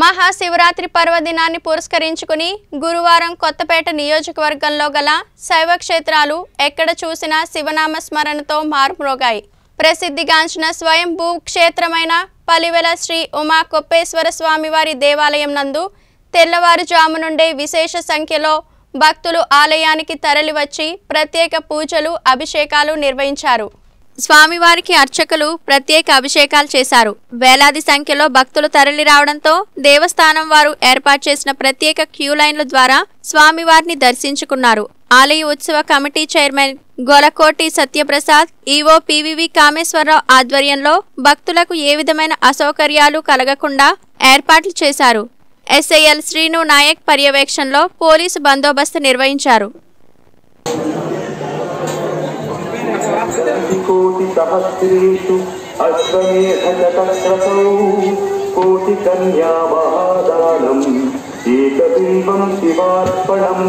మహాశివరాత్రి పర్వదినాన్ని పురస్కరించుకుని గురువారం కొత్తపేట నియోజకవర్గంలో గల శైవ క్షేత్రాలు ఎక్కడ చూసినా శివనామ స్మరణతో మారుమ్రోగాయి. ప్రసిద్ధిగాంచిన స్వయంభూ క్షేత్రమైన పలివెల శ్రీ ఉమా కొప్పేశ్వర స్వామివారి దేవాలయం నందు తెల్లవారుజాము నుండే విశేష సంఖ్యలో భక్తులు ఆలయానికి తరలివచ్చి ప్రత్యేక పూజలు అభిషేకాలు నిర్వహించారు. స్వామివారికి అర్చకులు ప్రత్యేక అభిషేకాలు చేశారు. వేలాది సంఖ్యలో భక్తులు తరలి రావడంతో దేవస్థానం వారు ఏర్పాటు చేసిన ప్రత్యేక క్యూ లైన్ల ద్వారా స్వామివారిని దర్శించుకున్నారు. ఆలయ ఉత్సవ committee chairman Golakoti Satyaprasad EO PVV Kameswararao ఆధ్వర్యంలో భక్తులకు ఏ విధమైన అసౌకర్యాలు కలగకుండా ఏర్పాట్లు చేశారు. ఎస్ఐఎల్ శ్రీను నాయక్ పర్యవేక్షణలో పోలీసు బందోబస్తు నిర్వహించారు. कोटिकोटिसहस्रेषु अश्वमे अजप्रसौ कोटिकन्याव एकबिम्बं शिवार्पणम्